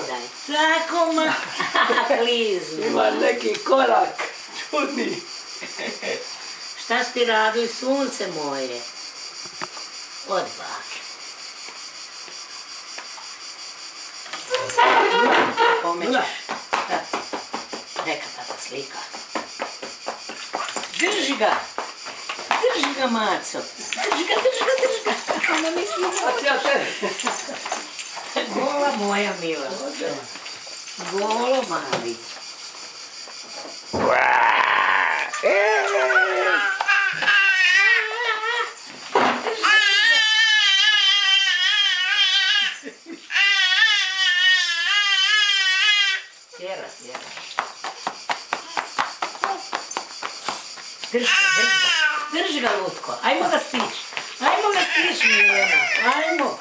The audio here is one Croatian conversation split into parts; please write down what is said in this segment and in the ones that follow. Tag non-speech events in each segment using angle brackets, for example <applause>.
Daj, tako ma, klizu. Ima neki korak čudni. Šta si ti radio, sunce moje? Od bake. Neka tata slika. Drži ga! Drži ga, maco! Drži ga, drži ga, drži ga! Ona misli A ja te... Gola moja mila. Golo mali. Drži ga, drži ga. Drži ga, Lutko. Ajmo ga stići. Ajmo ga stići, Milena. Ajmo.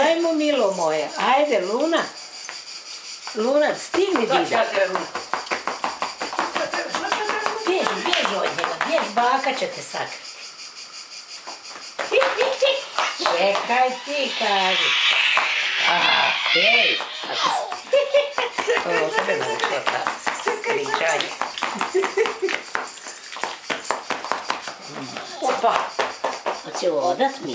Ajmo, milo moje. Ajde, Luna. Luna, stigni dida. Bjež, bjež od njega, bjež, baka će te sakriti. Čekaj ti, kaži. Aha, hej. Ovo tebe ne to ta kričanje. Opa! Hoće odat mi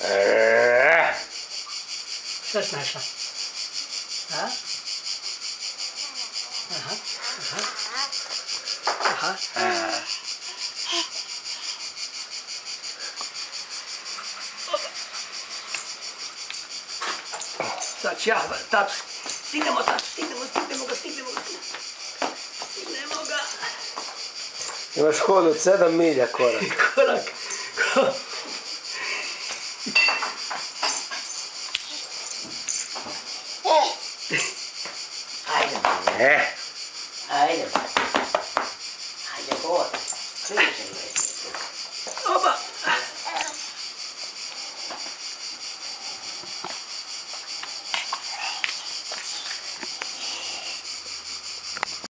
Ra. Što si našla? A? Aha, aha. Aha. Sad ću ja, tatu, stignemo tatu, stignemo, stignemo ga, stignemo ga, stignemo ga. Imaš hod od 7 milja korak. <laughs> Korak. ね。はいでもはいこうい